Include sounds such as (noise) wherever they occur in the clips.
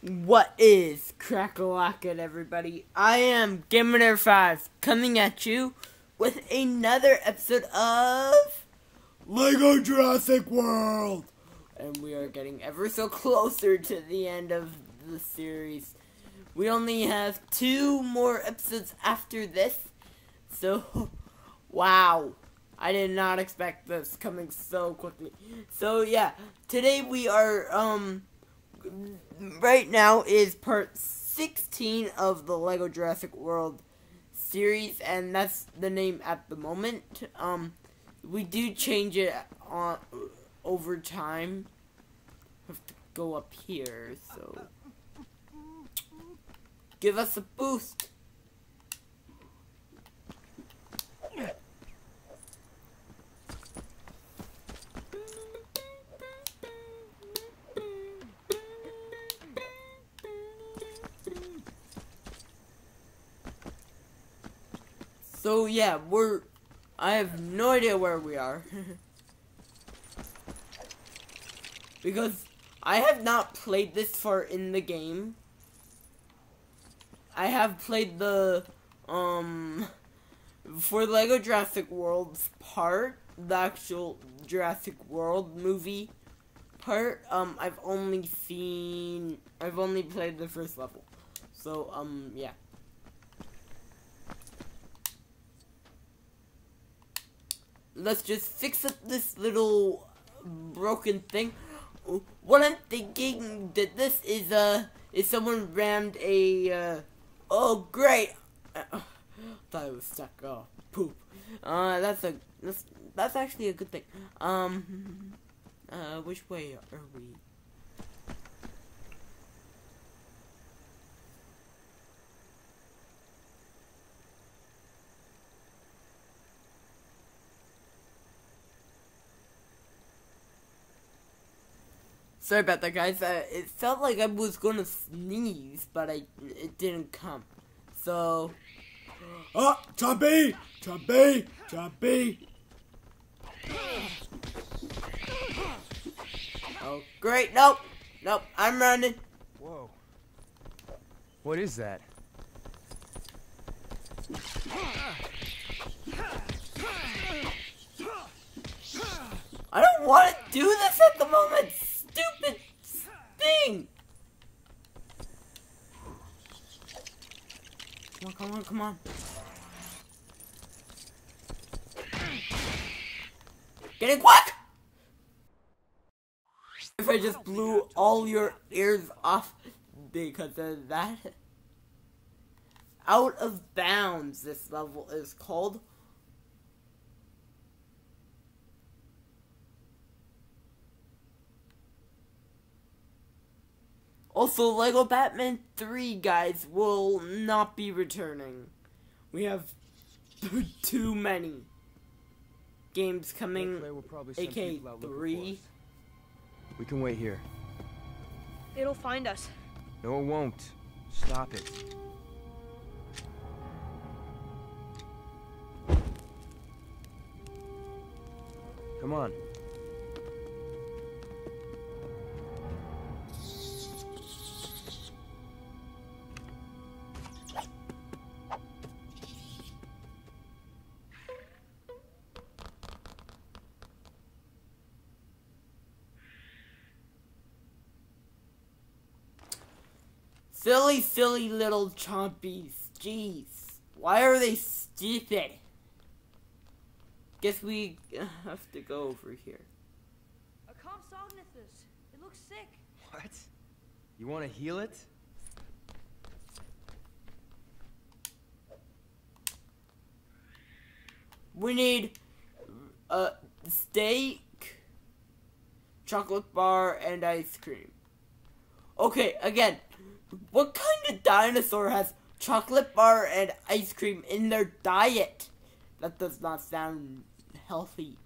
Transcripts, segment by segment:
What is Crackalackin, everybody? I am Gamer5 coming at you with another episode of Lego Jurassic World! And we are getting ever so closer to the end of the series. We only have two more episodes after this. So, (laughs) wow. I did not expect this coming so quickly. So, yeah. Today we are, um right now is part 16 of the Lego Jurassic World series, and that's the name at the moment. Um, we do change it on over time. Have to go up here, so give us a boost. Yeah, we're. I have no idea where we are. (laughs) because I have not played this far in the game. I have played the um for Lego Jurassic World's part, the actual Jurassic World movie part. Um, I've only seen. I've only played the first level. So um, yeah. Let's just fix up this little broken thing. What I'm thinking that this is uh is someone rammed a uh oh great. Uh, thought it was stuck. Oh poop. Uh that's a that's that's actually a good thing. Um uh which way are we Sorry about that, guys. Uh, it felt like I was gonna sneeze, but I it didn't come. So. Oh, Chubby! Chubby! Chubby! Oh, great. Nope. Nope. I'm running. Whoa. What is that? I don't want to do this at the moment stupid thing! Come on. Get it! If I just blew all your ears off because of that. Out of bounds, this level is called. Also, Lego Batman 3, guys, will not be returning. We have (laughs) too many games coming, aka 3. We can wait here. It'll find us. No, it won't. Stop it. Come on. Silly, silly little chompies. Jeez. Why are they stupid? Guess we have to go over here. A Compsognathus. It looks sick. What? You want to heal it? We need a steak, chocolate bar, and ice cream. Okay, again, what kind of dinosaur has chocolate bar and ice cream in their diet? That does not sound healthy.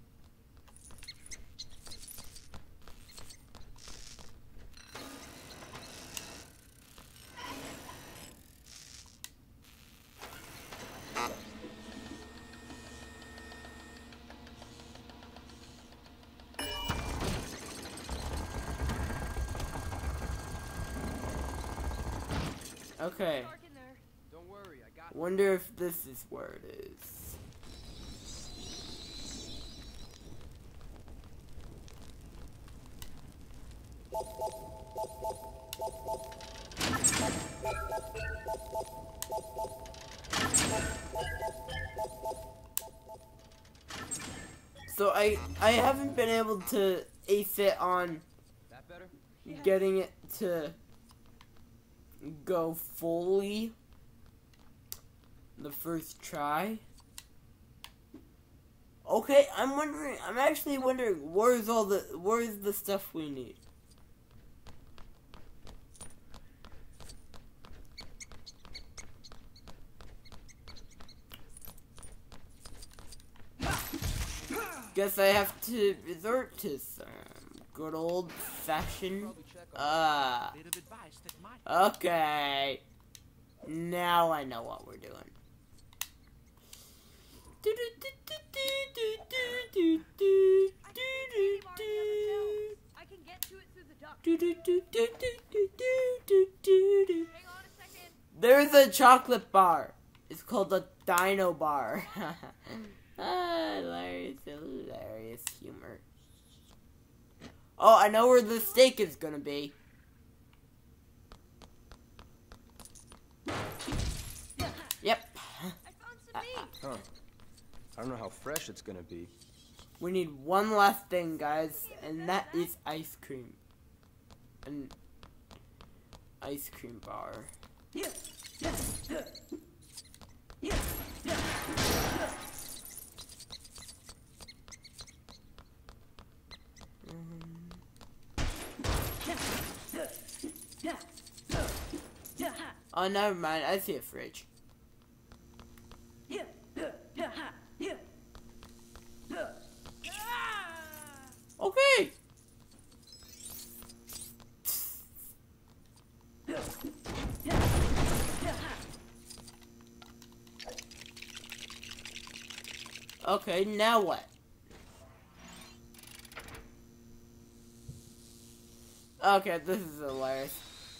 This is where it is. So I I haven't been able to ace it on that better? getting it to go fully the first try. Okay, I'm wondering. I'm actually wondering where's all the where's the stuff we need. Guess I have to resort to some good old fashioned. Ah. Bit of advice that might Okay. Now I know what we're doing. I can get to it through the duct. Hang on a second. There's a chocolate bar. It's called the dino bar. (laughs) ah, hilarious, hilarious humor. Oh, I know where the steak is gonna be. Yep. I found some meat. Huh. I don't know how fresh it's gonna be. We need one last thing, guys, and that is ice cream. An ice cream bar. Oh, never mind. I see a fridge. Okay. Okay, now what? Okay, this is hilarious.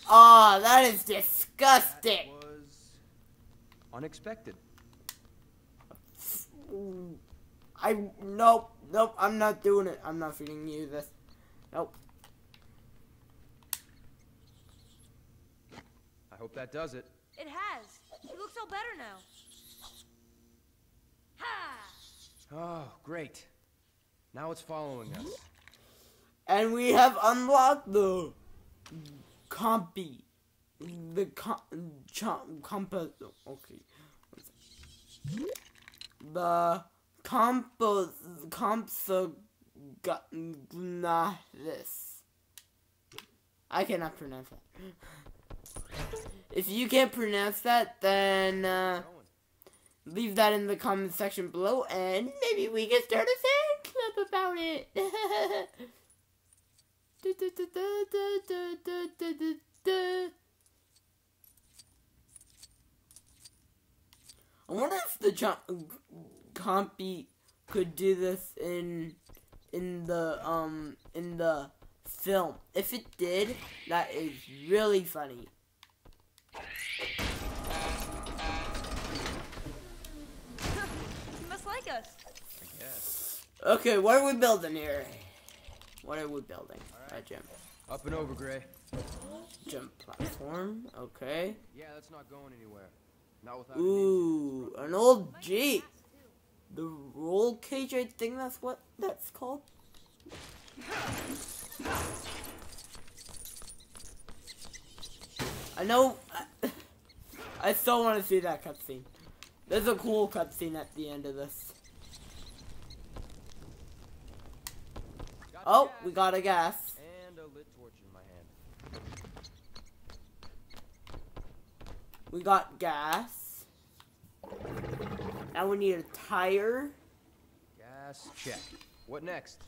Oh, that is disgusting. That was unexpected. I nope, nope. I'm not doing it. I'm not feeding you this. Nope. I hope that does it. It has. He looks all better now. Ha! Oh, great. Now it's following us. And we have unlocked the compy, the com, compass. Okay. The compos. I cannot pronounce that. If you can't pronounce that, then uh, leave that in the comment section below, and maybe we can start a fan club about it. (laughs) I wonder if the jump compy could do this in in the um in the film. If it did, that is really funny. He must like us. I guess. Okay, what are we building here? What are we building? A gym. Up and over, Gray. Jump platform. Okay. Yeah, that's not going anywhere. Not without an Ooh, an old Jeep. The roll cage, I think that's what that's called. I know. I (laughs) still want to see that cutscene. There's a cool cutscene at the end of this. Got Oh, gas we got a gas. And a lit torch in my hand. We got gas. Now we need a tire. Gas check. What next?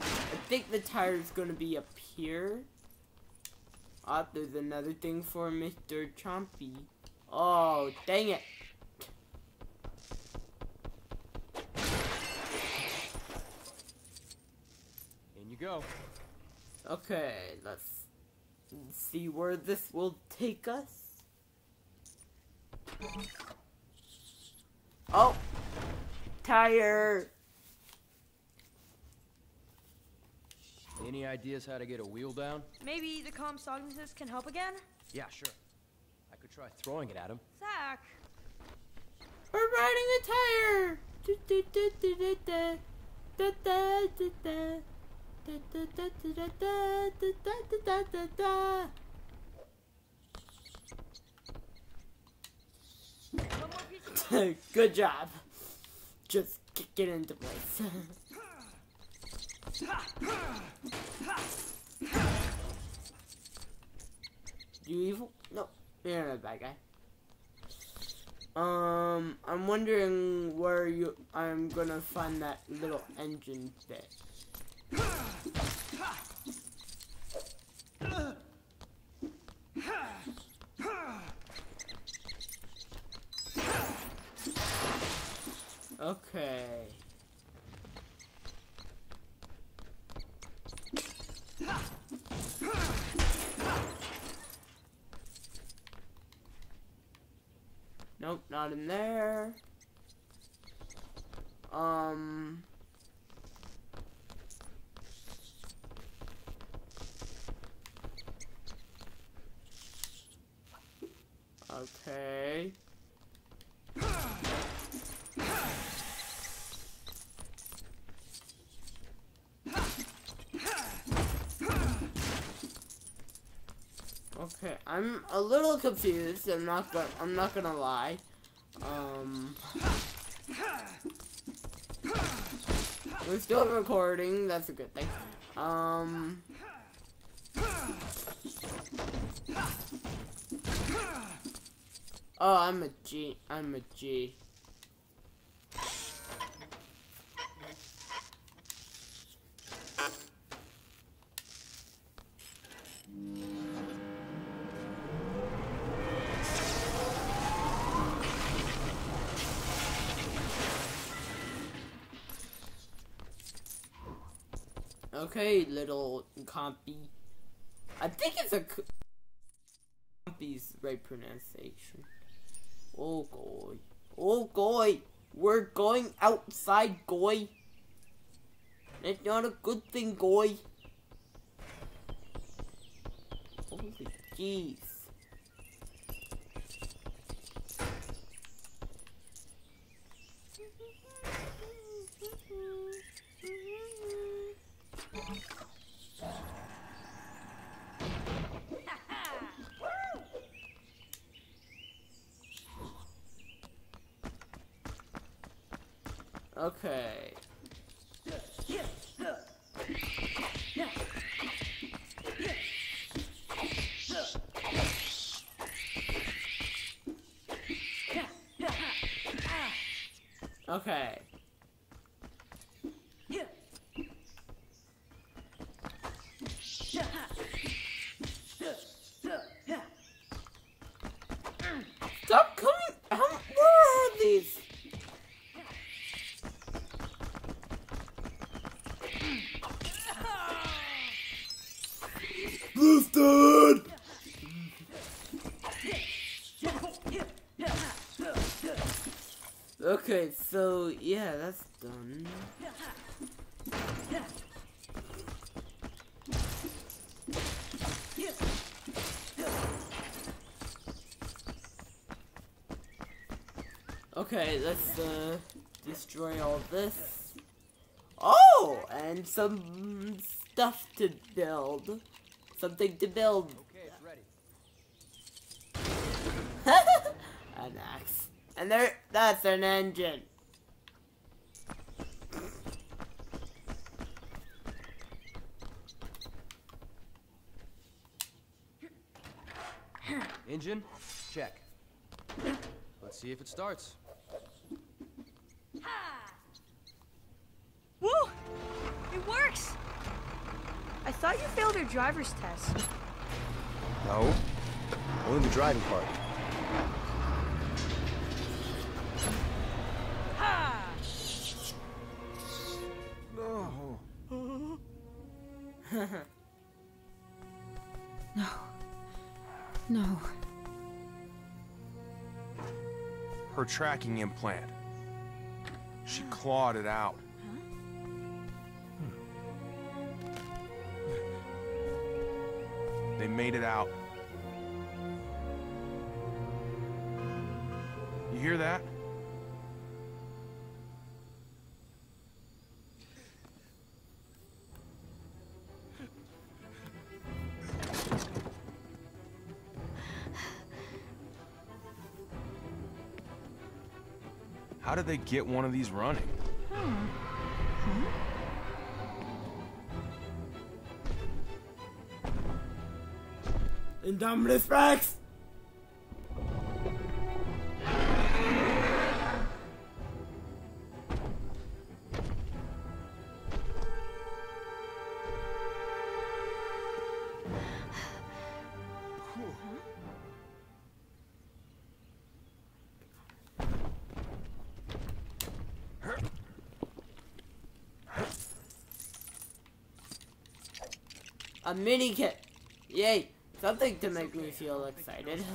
I think the tire is gonna be up here. Ah, there's another thing for Mr. Chompy. Oh, dang it. In you go. Okay, let's see where this will take us. Oh, tire. Any ideas how to get a wheel down? Maybe the calm Comstognus can help again? Yeah, sure. I could try throwing it at him. Zach! We're riding a tire. (laughs) Good job. Just get into place. (laughs) you evil? No, you're not a bad guy. Um, I'm wondering where you. I'm gonna find that little engine bit. Okay. Nope, not in there. Um. Okay. Okay, I'm a little confused. I'm not gonna. I'm not gonna lie. Um, we're still recording. That's a good thing. Um. Oh, I'm a G. I'm a G. Okay, little compy. I think it's a compy's right pronunciation. Oh goy. Oh goy. We're going outside, goy. It's not a good thing, goy. Holy jeez. Okay. Okay. Stop coming! How, where are these? Boosted! Okay, so yeah, that's done. Okay, let's uh destroy all this. Oh, and some stuff to build. Something to build. Okay, it's ready. (laughs) an axe. And there that's an engine. Engine? Check. Let's see if it starts. Woo! It works! I thought you failed your driver's test. No. Only the driving part. Ha! No. (laughs) No. No. Her tracking implant. She clawed it out. They made it out. You hear that? How did they get one of these running? Indominus Rex! A mini kit! Yay! Something to make me feel excited. (laughs)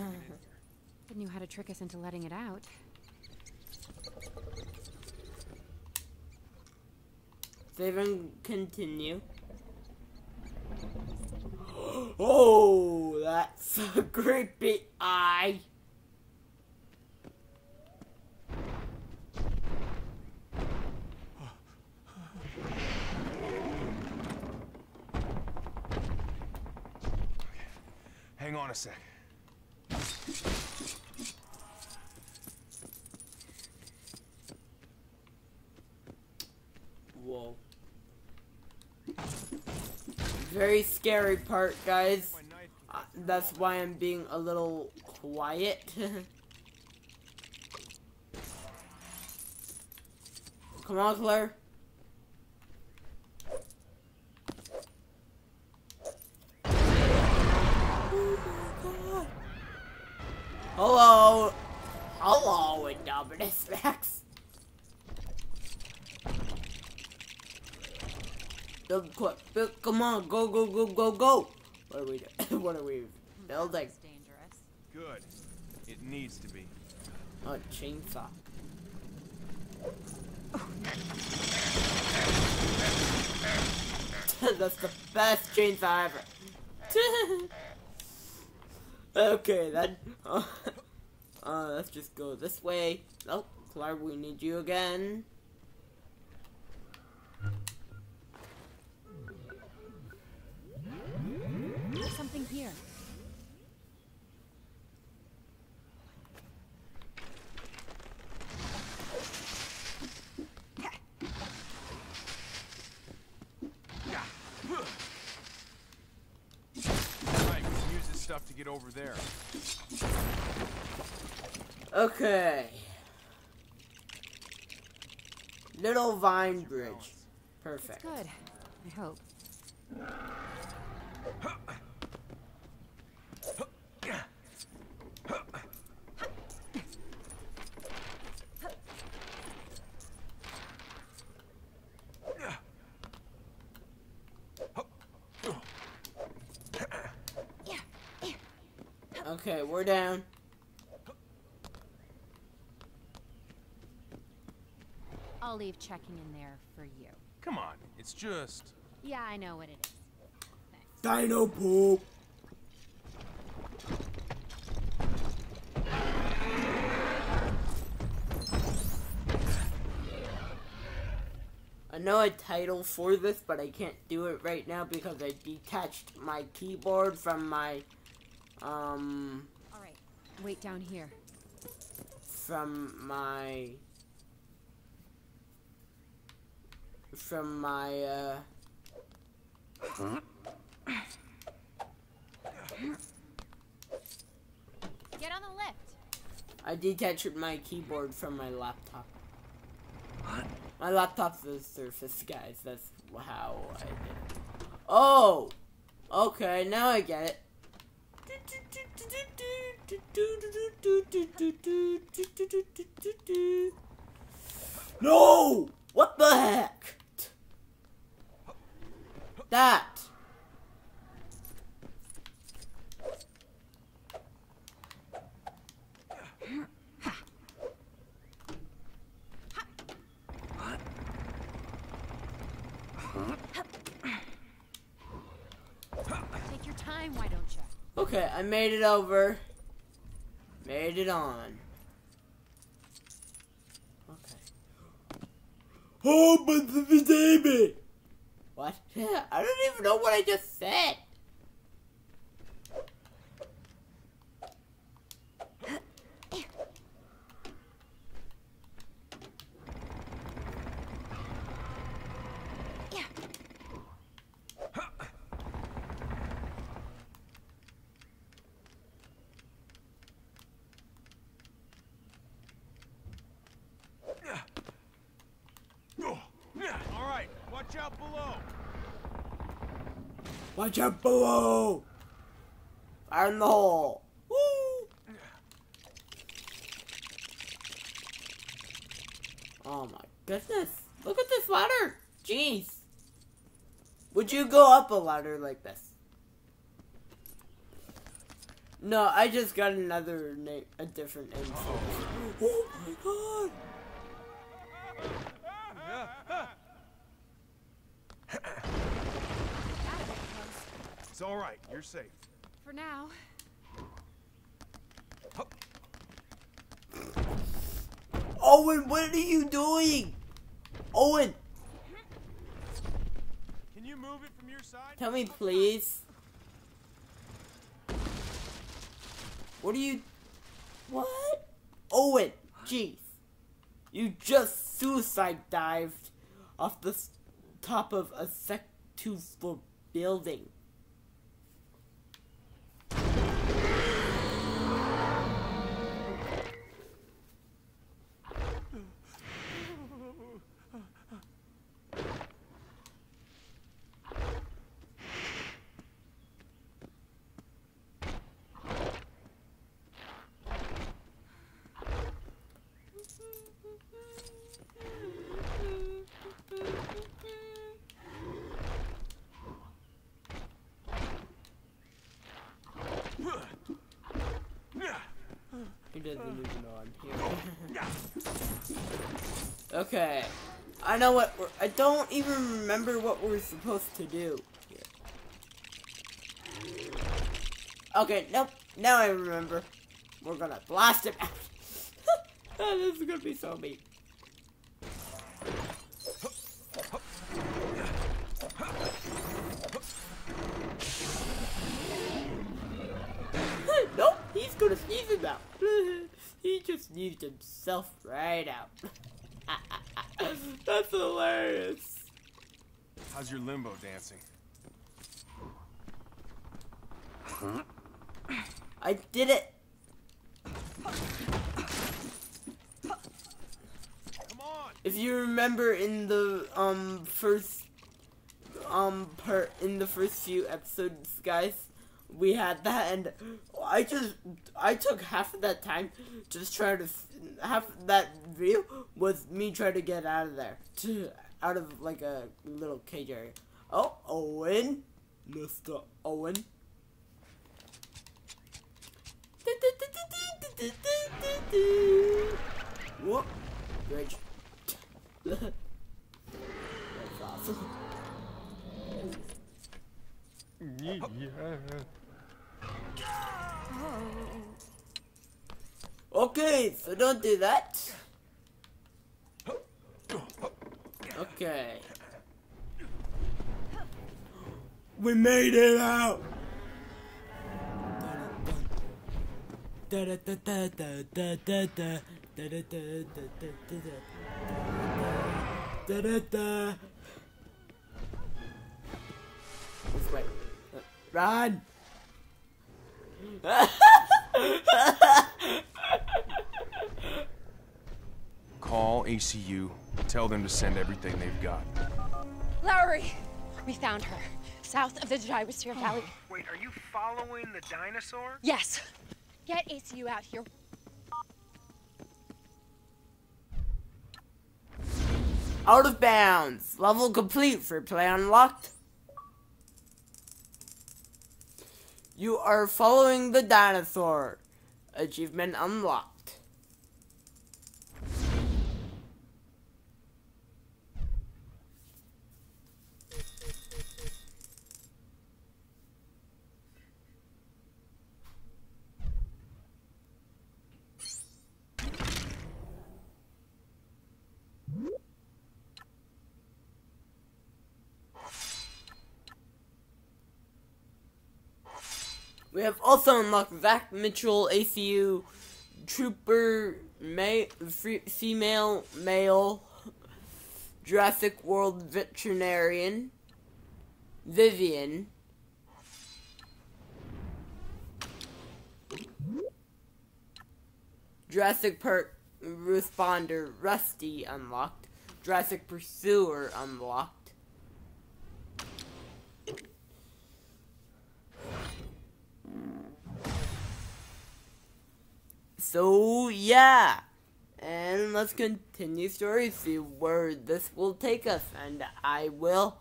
But knew how to trick us into letting it out. Save and continue. (gasps) Oh, that's a (laughs) creepy eye. Hang on a sec. Whoa. Very scary part, guys. Uh, that's why I'm being a little quiet. (laughs) Come on, Claire. Come on, go, go, go, go, go. What are we doing? (coughs) what are we building? That's dangerous. Good. It needs to be. Oh, chainsaw. (laughs) That's the best chainsaw ever. (laughs) okay, then. Uh, (laughs) uh, let's just go this way. Oh, Clark, we need you again. Something here. Right, we can use this stuff to get over there. Okay. Little Vine Bridge. Perfect. Good. I hope. Okay, we're down. I'll leave checking in there for you. Come on, it's just. Yeah, I know what it is. Dino poop. I know a title for this, but I can't do it right now because I detached my keyboard from my, um, All right. Wait down here. from my, from my, uh, Get on the lift. I detached my keyboard from my laptop. My laptop's a Surface, guys. That's how I did it. Oh! Okay, now I get it. No! What the heck? That. Take your time, why don't you? Okay, I made it over. Made it on. Okay. (gasps) Oh, but the baby. What? (laughs) I don't even know what I just said. All right, watch out below. Out below. Fire in the hole. Woo! Oh my goodness. Look at this ladder. Jeez. Would you go up a ladder like this? No, I just got another name, a different name. (gasps) Oh my god. It's all right. You're safe. For now. Owen, what are you doing? Owen, Can you move it from your side? tell me please. What are you... What? Owen, jeez. You just suicide dived off the top of a sec two floor building. He doesn't even know here. okay. I know what we're, I don't even remember what we're supposed to do. Okay, nope. Now I remember. We're gonna blast him out. (laughs) this is gonna be so mean. nope, he's gonna sneeze him out. He just sneezed himself right out. (laughs) That's hilarious. How's your limbo dancing? Huh? I did it. Come on. If you remember in the um first um per in the first few episodes, guys, we had that, and I just I took half of that time just trying to half that video was me trying to get out of there, to, out of like a little cage area. Oh, Owen, Mister Owen. Whoop, bridge. (laughs) That's awesome. Okay, so don't do that. Okay. We made it out. This way. Run! (laughs) Call ACU. Tell them to send everything they've got. Lowery! We found her. South of the Gyrosphere oh. Valley. Wait, are you following the dinosaur? Yes. Get ACU out here. Out of bounds. Level complete for play unlocked. You are following the dinosaur. Achievement unlocked. We have also unlocked Zach Mitchell, ACU, Trooper, ma- free- female, male, Jurassic World veterinarian, Vivian, Jurassic Park responder Rusty unlocked, Jurassic Pursuer unlocked. So yeah, and let's continue story, see where this will take us, and I will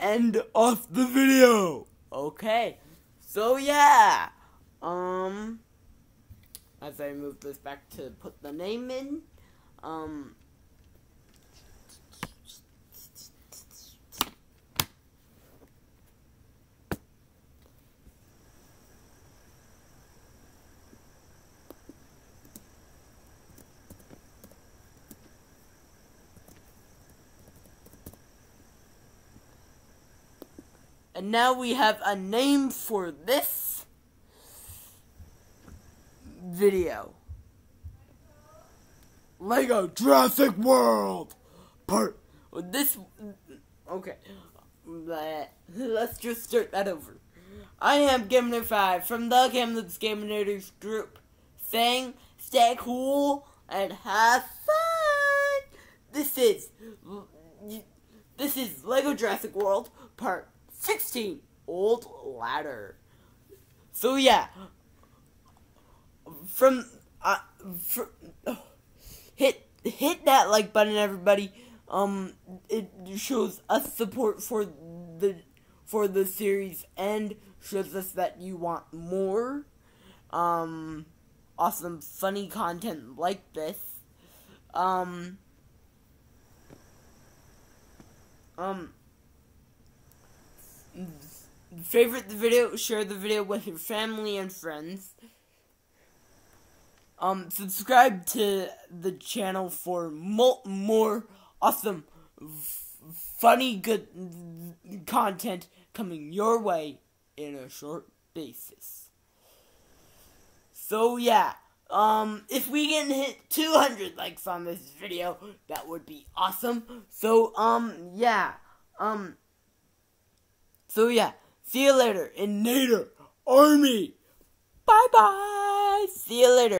End off the video. Okay. So yeah. Um as I move this back to put the name in, um And now we have a name for this video. Lego Jurassic World. Part. This okay. Let's just start that over. I am Gamer 5 from the Kamloops Gaminators group saying stay cool and have fun. This is this is Lego Jurassic World part 16 Old Ladder. So yeah, from uh, for, hit hit that like button, everybody. Um, it shows us support for the for the series and shows us that you want more. Um, awesome, funny content like this. Um. Um, favorite the video, share the video with your family and friends. Um, subscribe to the channel for mo- more awesome, funny, good content coming your way in a short basis. So yeah, um, if we can hit 200 likes on this video, that would be awesome. So, um, yeah, um, so yeah, see you later Inator Army. Bye bye. See you later.